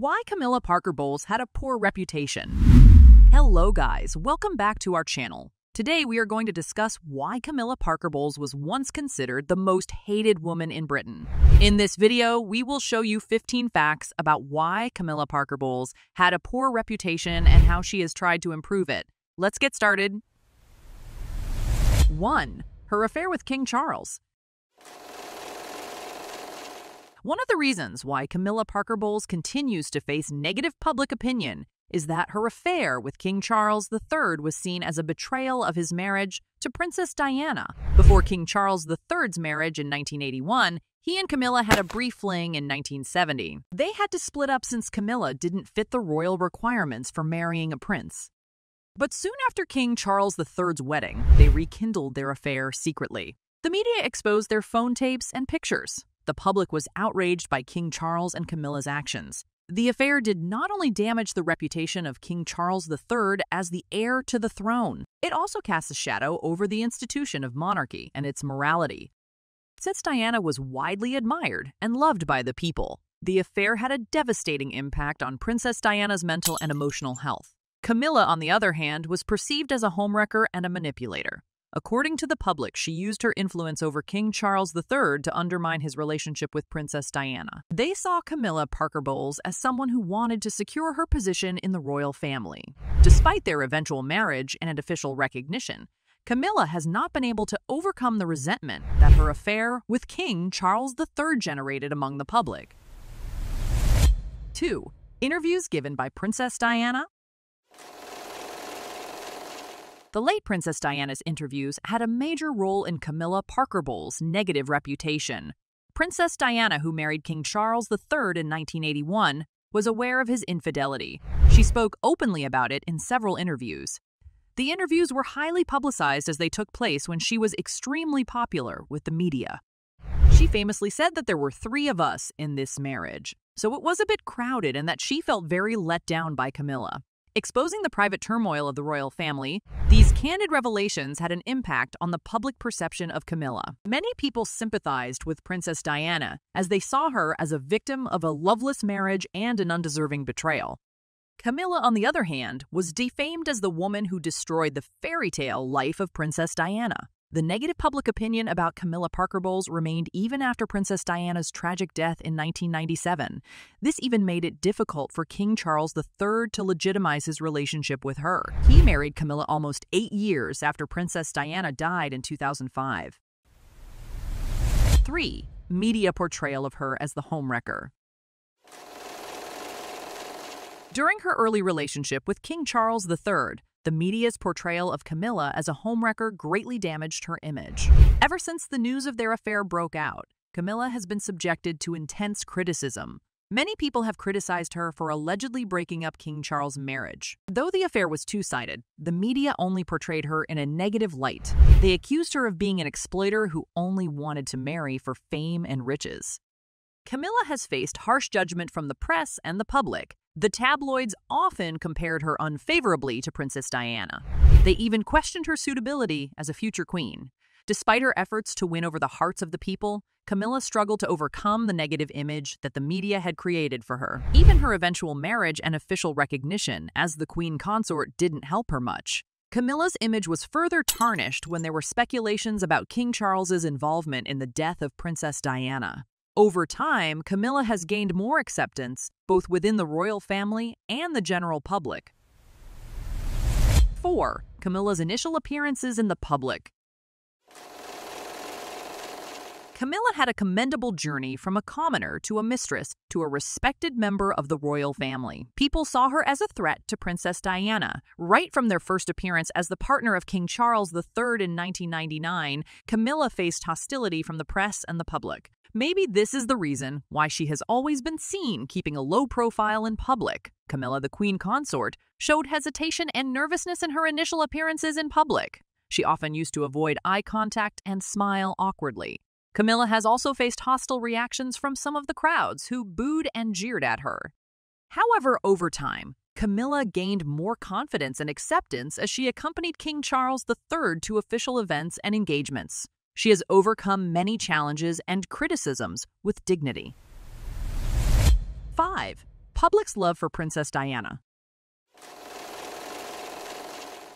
Why Camilla Parker Bowles had a poor reputation. Hello, guys. Welcome back to our channel. Today, we are going to discuss why Camilla Parker Bowles was once considered the most hated woman in Britain. In this video, we will show you 15 facts about why Camilla Parker Bowles had a poor reputation and how she has tried to improve it. Let's get started. 1. Her affair with King Charles. One of the reasons why Camilla Parker Bowles continues to face negative public opinion is that her affair with King Charles III was seen as a betrayal of his marriage to Princess Diana. Before King Charles III's marriage in 1981, he and Camilla had a brief fling in 1970. They had to split up since Camilla didn't fit the royal requirements for marrying a prince. But soon after King Charles III's wedding, they rekindled their affair secretly. The media exposed their phone tapes and pictures, the public was outraged by King Charles and Camilla's actions. The affair did not only damage the reputation of King Charles III as the heir to the throne, it also cast a shadow over the institution of monarchy and its morality. Since Diana was widely admired and loved by the people, the affair had a devastating impact on Princess Diana's mental and emotional health. Camilla, on the other hand, was perceived as a homewrecker and a manipulator. According to the public, she used her influence over King Charles III to undermine his relationship with Princess Diana. They saw Camilla Parker Bowles as someone who wanted to secure her position in the royal family. Despite their eventual marriage and official recognition, Camilla has not been able to overcome the resentment that her affair with King Charles III generated among the public. 2. Interviews given by Princess Diana the late Princess Diana's interviews had a major role in Camilla Parker Bowles' negative reputation. Princess Diana, who married King Charles III in 1981, was aware of his infidelity. She spoke openly about it in several interviews. The interviews were highly publicized as they took place when she was extremely popular with the media. She famously said that there were three of us in this marriage, so it was a bit crowded and that she felt very let down by Camilla. Exposing the private turmoil of the royal family, these candid revelations had an impact on the public perception of Camilla. Many people sympathized with Princess Diana as they saw her as a victim of a loveless marriage and an undeserving betrayal. Camilla, on the other hand, was defamed as the woman who destroyed the fairy tale life of Princess Diana. The negative public opinion about Camilla Parker Bowles remained even after Princess Diana's tragic death in 1997. This even made it difficult for King Charles III to legitimize his relationship with her. He married Camilla almost eight years after Princess Diana died in 2005. 3. Media portrayal of her as the homewrecker. During her early relationship with King Charles III, the media's portrayal of Camilla as a homewrecker greatly damaged her image. Ever since the news of their affair broke out, Camilla has been subjected to intense criticism. Many people have criticized her for allegedly breaking up King Charles' marriage. Though the affair was two sided, the media only portrayed her in a negative light. They accused her of being an exploiter who only wanted to marry for fame and riches. Camilla has faced harsh judgment from the press and the public, the tabloids often compared her unfavorably to Princess Diana. They even questioned her suitability as a future queen. Despite her efforts to win over the hearts of the people, Camilla struggled to overcome the negative image that the media had created for her. Even her eventual marriage and official recognition as the queen consort didn't help her much. Camilla's image was further tarnished when there were speculations about King Charles's involvement in the death of Princess Diana. Over time, Camilla has gained more acceptance both within the royal family and the general public. 4. Camilla's initial appearances in the public. Camilla had a commendable journey from a commoner to a mistress to a respected member of the royal family. People saw her as a threat to Princess Diana. Right from their first appearance as the partner of King Charles III in 1999, Camilla faced hostility from the press and the public. Maybe this is the reason why she has always been seen keeping a low profile in public. Camilla, the queen consort, showed hesitation and nervousness in her initial appearances in public. She often used to avoid eye contact and smile awkwardly. Camilla has also faced hostile reactions from some of the crowds who booed and jeered at her. However, over time, Camilla gained more confidence and acceptance as she accompanied King Charles III to official events and engagements. She has overcome many challenges and criticisms with dignity. 5. public's love for Princess Diana.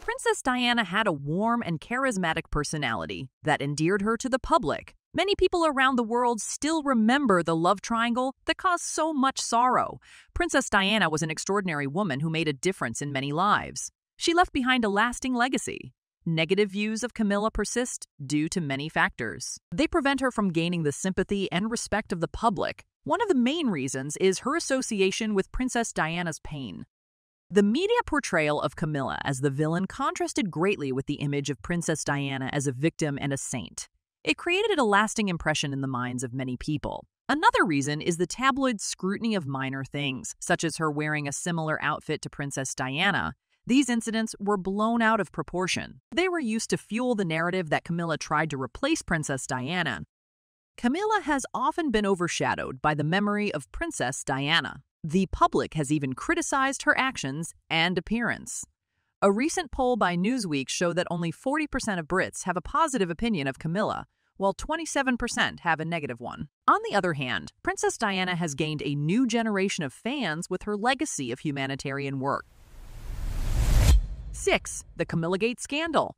Princess Diana had a warm and charismatic personality that endeared her to the public. Many people around the world still remember the love triangle that caused so much sorrow. Princess Diana was an extraordinary woman who made a difference in many lives. She left behind a lasting legacy. Negative views of Camilla persist due to many factors. They prevent her from gaining the sympathy and respect of the public. One of the main reasons is her association with Princess Diana's pain. The media portrayal of Camilla as the villain contrasted greatly with the image of Princess Diana as a victim and a saint. It created a lasting impression in the minds of many people. Another reason is the tabloid scrutiny of minor things, such as her wearing a similar outfit to Princess Diana. These incidents were blown out of proportion. They were used to fuel the narrative that Camilla tried to replace Princess Diana. Camilla has often been overshadowed by the memory of Princess Diana. The public has even criticized her actions and appearance. A recent poll by Newsweek showed that only 40% of Brits have a positive opinion of Camilla, while 27% have a negative one. On the other hand, Princess Diana has gained a new generation of fans with her legacy of humanitarian work. 6. The Camillagate Scandal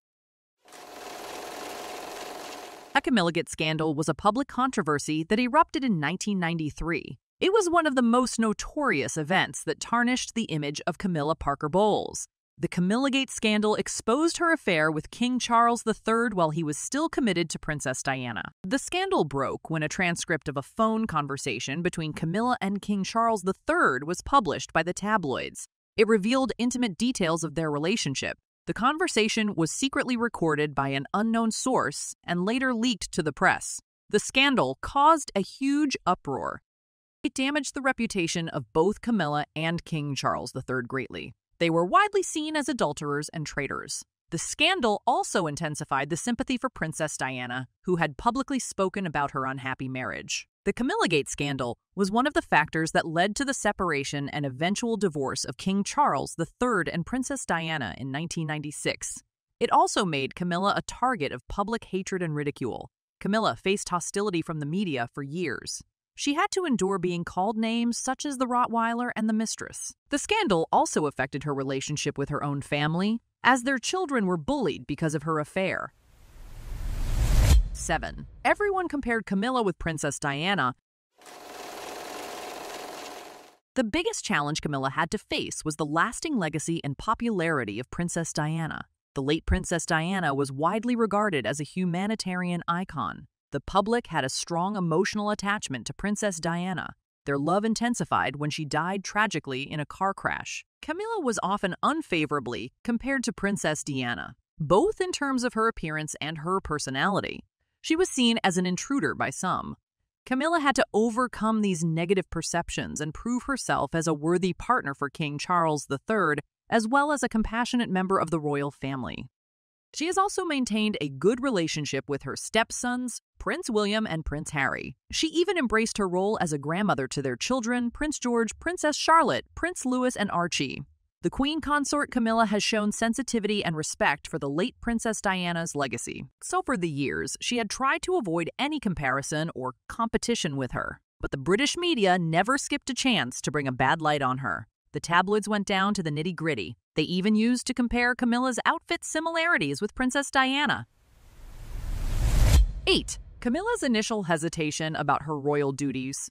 The Camillagate scandal was a public controversy that erupted in 1993 it was one of the most notorious events that tarnished the image of Camilla Parker Bowles. The Camillagate scandal exposed her affair with King Charles III while he was still committed to Princess Diana. The scandal broke when a transcript of a phone conversation between Camilla and King Charles III was published by the tabloids. It revealed intimate details of their relationship. The conversation was secretly recorded by an unknown source and later leaked to the press. The scandal caused a huge uproar. It damaged the reputation of both Camilla and King Charles III greatly. They were widely seen as adulterers and traitors. The scandal also intensified the sympathy for Princess Diana, who had publicly spoken about her unhappy marriage. The Camillagate scandal was one of the factors that led to the separation and eventual divorce of King Charles III and Princess Diana in 1996. It also made Camilla a target of public hatred and ridicule. Camilla faced hostility from the media for years. She had to endure being called names such as the Rottweiler and the Mistress. The scandal also affected her relationship with her own family, as their children were bullied because of her affair. 7. Everyone compared Camilla with Princess Diana. The biggest challenge Camilla had to face was the lasting legacy and popularity of Princess Diana. The late Princess Diana was widely regarded as a humanitarian icon. The public had a strong emotional attachment to Princess Diana. Their love intensified when she died tragically in a car crash. Camilla was often unfavorably compared to Princess Diana, both in terms of her appearance and her personality. She was seen as an intruder by some. Camilla had to overcome these negative perceptions and prove herself as a worthy partner for King Charles III, as well as a compassionate member of the royal family. She has also maintained a good relationship with her stepsons, Prince William and Prince Harry. She even embraced her role as a grandmother to their children, Prince George, Princess Charlotte, Prince Louis, and Archie. The Queen Consort Camilla has shown sensitivity and respect for the late Princess Diana's legacy. So, for the years, she had tried to avoid any comparison or competition with her. But the British media never skipped a chance to bring a bad light on her. The tabloids went down to the nitty gritty. They even used to compare Camilla's outfit similarities with Princess Diana. 8. Camilla's initial hesitation about her royal duties.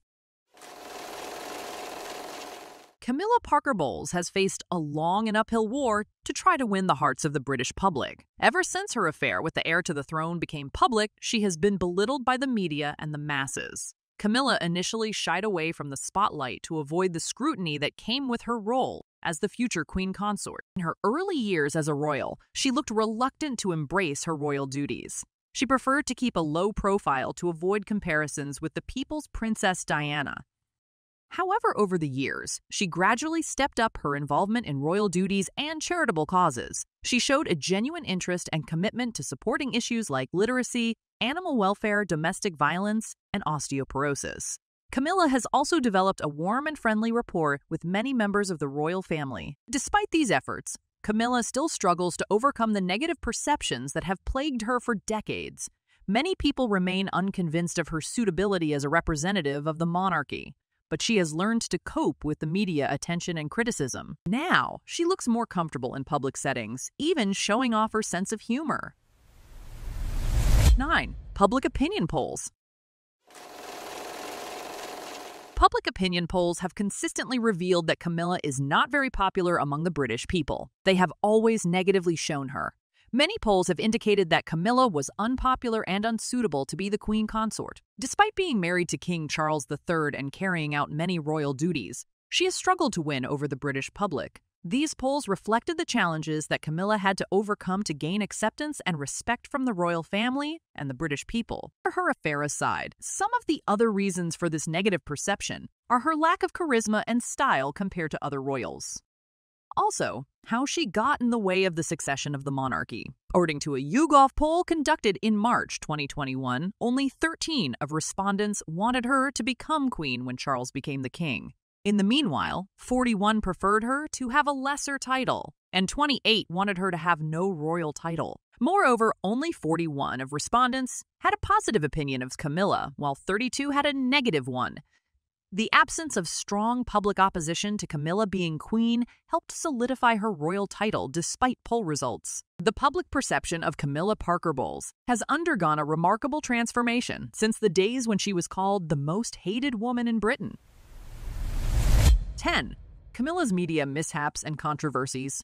Camilla Parker Bowles has faced a long and uphill war to try to win the hearts of the British public. Ever since her affair with the heir to the throne became public, she has been belittled by the media and the masses. Camilla initially shied away from the spotlight to avoid the scrutiny that came with her role as the future queen consort. In her early years as a royal, she looked reluctant to embrace her royal duties. She preferred to keep a low profile to avoid comparisons with the people's Princess Diana. However, over the years, she gradually stepped up her involvement in royal duties and charitable causes. She showed a genuine interest and commitment to supporting issues like literacy, animal welfare, domestic violence, and osteoporosis. Camilla has also developed a warm and friendly rapport with many members of the royal family. Despite these efforts, Camilla still struggles to overcome the negative perceptions that have plagued her for decades. Many people remain unconvinced of her suitability as a representative of the monarchy. But she has learned to cope with the media attention and criticism. Now, she looks more comfortable in public settings, even showing off her sense of humor. 9. Public opinion polls. Public opinion polls have consistently revealed that Camilla is not very popular among the British people. They have always negatively shown her. Many polls have indicated that Camilla was unpopular and unsuitable to be the queen consort. Despite being married to King Charles III and carrying out many royal duties, she has struggled to win over the British public. These polls reflected the challenges that Camilla had to overcome to gain acceptance and respect from the royal family and the British people. For her affair aside, some of the other reasons for this negative perception are her lack of charisma and style compared to other royals. Also, how she got in the way of the succession of the monarchy. According to a YouGov poll conducted in March 2021, only 13 of respondents wanted her to become queen when Charles became the king. In the meanwhile, 41 preferred her to have a lesser title, and 28 wanted her to have no royal title. Moreover, only 41 of respondents had a positive opinion of Camilla, while 32 had a negative one. The absence of strong public opposition to Camilla being queen helped solidify her royal title despite poll results. The public perception of Camilla Parker Bowles has undergone a remarkable transformation since the days when she was called the most hated woman in Britain. 10. Camilla's media mishaps and controversies.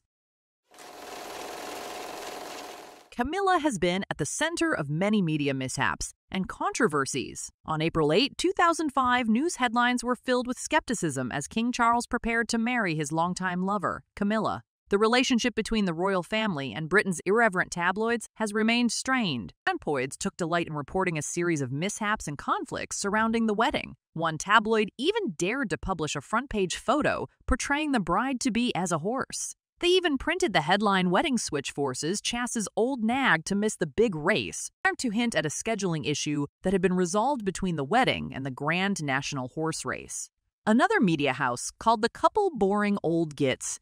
Camilla has been at the center of many media mishaps and controversies. On April 8, 2005, news headlines were filled with skepticism as King Charles prepared to marry his longtime lover, Camilla. The relationship between the royal family and Britain's irreverent tabloids has remained strained. Tabloids took delight in reporting a series of mishaps and conflicts surrounding the wedding. One tabloid even dared to publish a front page photo portraying the bride to be as a horse. They even printed the headline Wedding Switch forces Chass's old nag to miss the big race, to hint at a scheduling issue that had been resolved between the wedding and the Grand National Horse Race. Another media house called the couple boring old gits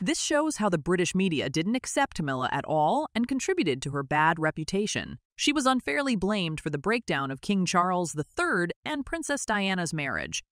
this shows how the British media didn't accept Camilla at all and contributed to her bad reputation. She was unfairly blamed for the breakdown of King Charles III and Princess Diana's marriage.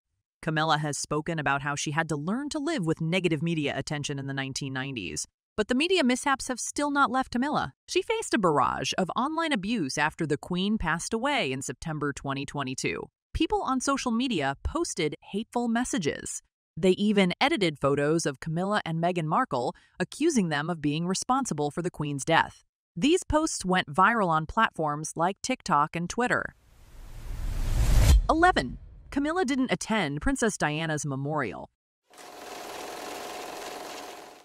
Camilla has spoken about how she had to learn to live with negative media attention in the 1990s. But the media mishaps have still not left Camilla. She faced a barrage of online abuse after the Queen passed away in September 2022. People on social media posted hateful messages. They even edited photos of Camilla and Meghan Markle, accusing them of being responsible for the Queen's death. These posts went viral on platforms like TikTok and Twitter. 11. Camilla didn't attend Princess Diana's memorial.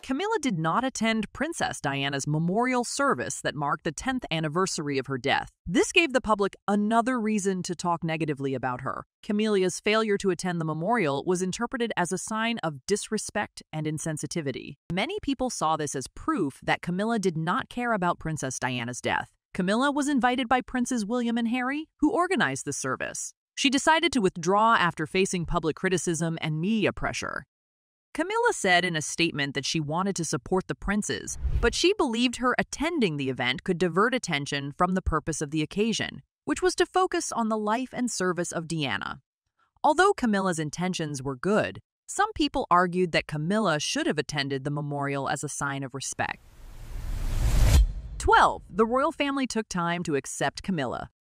Camilla did not attend Princess Diana's memorial service that marked the 10th anniversary of her death. This gave the public another reason to talk negatively about her. Camilla's failure to attend the memorial was interpreted as a sign of disrespect and insensitivity. Many people saw this as proof that Camilla did not care about Princess Diana's death. Camilla was invited by Princes William and Harry, who organized the service. She decided to withdraw after facing public criticism and media pressure. Camilla said in a statement that she wanted to support the princes, but she believed her attending the event could divert attention from the purpose of the occasion, which was to focus on the life and service of Diana. Although Camilla's intentions were good, some people argued that Camilla should have attended the memorial as a sign of respect. 12. The royal family took time to accept Camilla.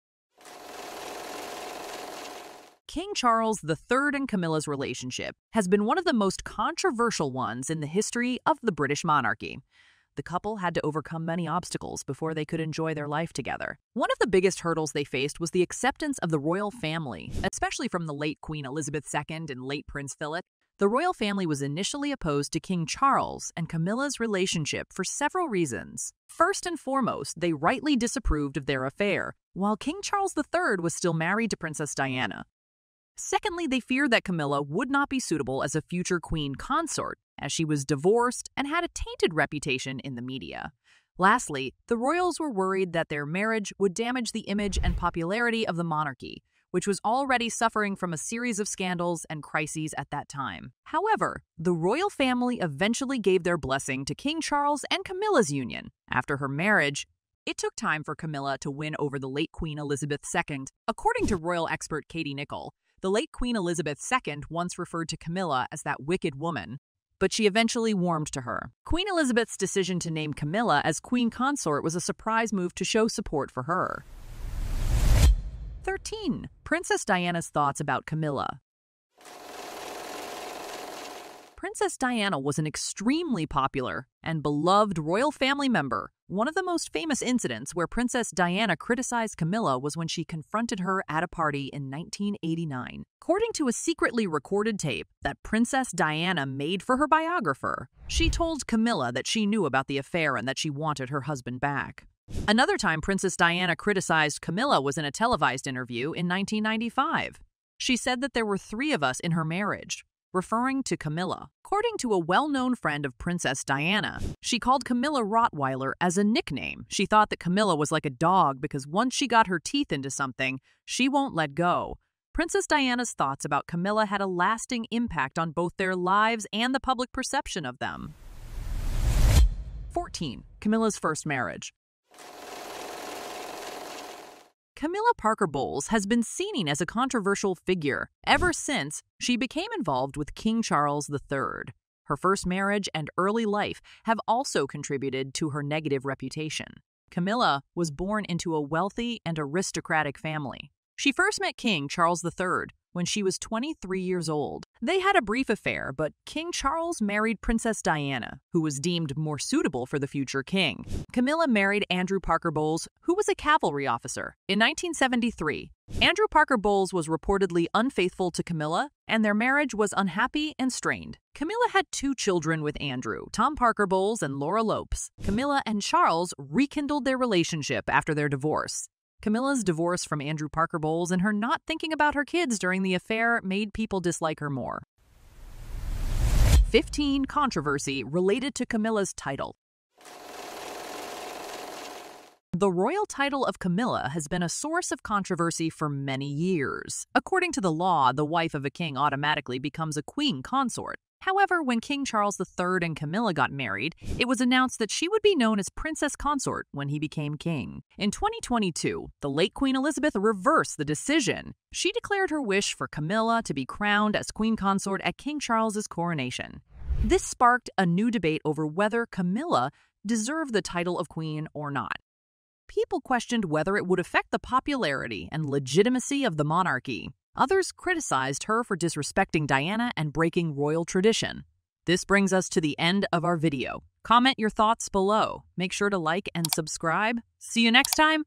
King Charles III and Camilla's relationship has been one of the most controversial ones in the history of the British monarchy. The couple had to overcome many obstacles before they could enjoy their life together. One of the biggest hurdles they faced was the acceptance of the royal family, especially from the late Queen Elizabeth II and late Prince Philip. The royal family was initially opposed to King Charles and Camilla's relationship for several reasons. First and foremost, they rightly disapproved of their affair, while King Charles III was still married to Princess Diana. Secondly, they feared that Camilla would not be suitable as a future queen consort, as she was divorced and had a tainted reputation in the media. Lastly, the royals were worried that their marriage would damage the image and popularity of the monarchy, which was already suffering from a series of scandals and crises at that time. However, the royal family eventually gave their blessing to King Charles and Camilla's union. After her marriage, it took time for Camilla to win over the late Queen Elizabeth II. According to royal expert Katie Nicholl, The late Queen Elizabeth II once referred to Camilla as that wicked woman, but she eventually warmed to her. Queen Elizabeth's decision to name Camilla as queen consort was a surprise move to show support for her. 13. Princess Diana's thoughts about Camilla. Princess Diana was an extremely popular and beloved royal family member. One of the most famous incidents where Princess Diana criticized Camilla was when she confronted her at a party in 1989. According to a secretly recorded tape that Princess Diana made for her biographer, she told Camilla that she knew about the affair and that she wanted her husband back. Another time Princess Diana criticized Camilla was in a televised interview in 1995. She said that there were three of us in her marriage referring to Camilla. According to a well known friend of Princess Diana, she called Camilla Rottweiler as a nickname. She thought that Camilla was like a dog because once she got her teeth into something, she won't let go. Princess Diana's thoughts about Camilla had a lasting impact on both their lives and the public perception of them. 14. Camilla's first marriage. Camilla Parker Bowles has been seen as a controversial figure ever since she became involved with King Charles III. Her first marriage and early life have also contributed to her negative reputation. Camilla was born into a wealthy and aristocratic family. She first met King Charles III when she was 23 years old. They had a brief affair, but King Charles married Princess Diana, who was deemed more suitable for the future king. Camilla married Andrew Parker Bowles, who was a cavalry officer. In 1973, Andrew Parker Bowles was reportedly unfaithful to Camilla, and their marriage was unhappy and strained. Camilla had two children with Andrew, Tom Parker Bowles and Laura Lopes. Camilla and Charles rekindled their relationship after their divorce. Camilla's divorce from Andrew Parker Bowles and her not thinking about her kids during the affair made people dislike her more. 15. Controversy related to Camilla's title. The royal title of Camilla has been a source of controversy for many years. According to the law, the wife of a king automatically becomes a queen consort. However, when King Charles III and Camilla got married, it was announced that she would be known as Princess Consort when he became king. In 2022, the late Queen Elizabeth reversed the decision. She declared her wish for Camilla to be crowned as Queen Consort at King Charles's coronation. This sparked a new debate over whether Camilla deserved the title of queen or not. People questioned whether it would affect the popularity and legitimacy of the monarchy. Others criticized her for disrespecting Diana and breaking royal tradition. This brings us to the end of our video. Comment your thoughts below. Make sure to like and subscribe. See you next time.